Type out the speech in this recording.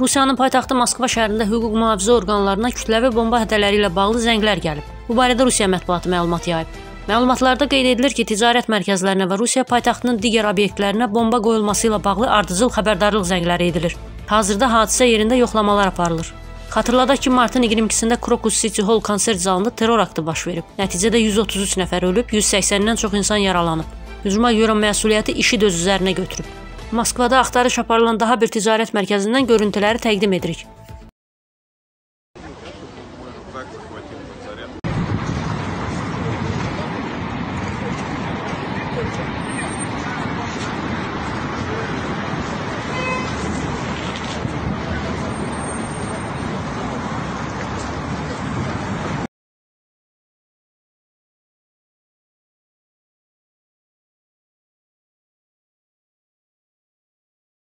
Rusiyanın paytaxtı Moskva şəhərində hüquq mühafizə orqanlarına kütləvi bomba hədələri ilə bağlı zənglər gəlib. Bu barədə Rusiya mətbuatı məlumat yayıb. Məlumatlarda qeyd edilir ki, ticarət mərkəzlərinə və Rusiya paytaxtının digər obyektlərinə bomba qoyulması ilə bağlı ardıcıl xəbərdarlıq zəngləri edilir. Hazırda hadisə yerində yoxlamalar aparılır. Xatırladaq ki, martın 22-sində Krokus City Hall konsert zalında terror aktı baş verib. Nəticədə 133 nəfər ölüb, 180-dən çox insan yaralanıb. Hücuma görə məsuliyyəti IŞİD öz üzərinə götürüb. Moskvada axtarış aparılan daha bir ticarət mərkəzindən görüntüləri təqdim edirik.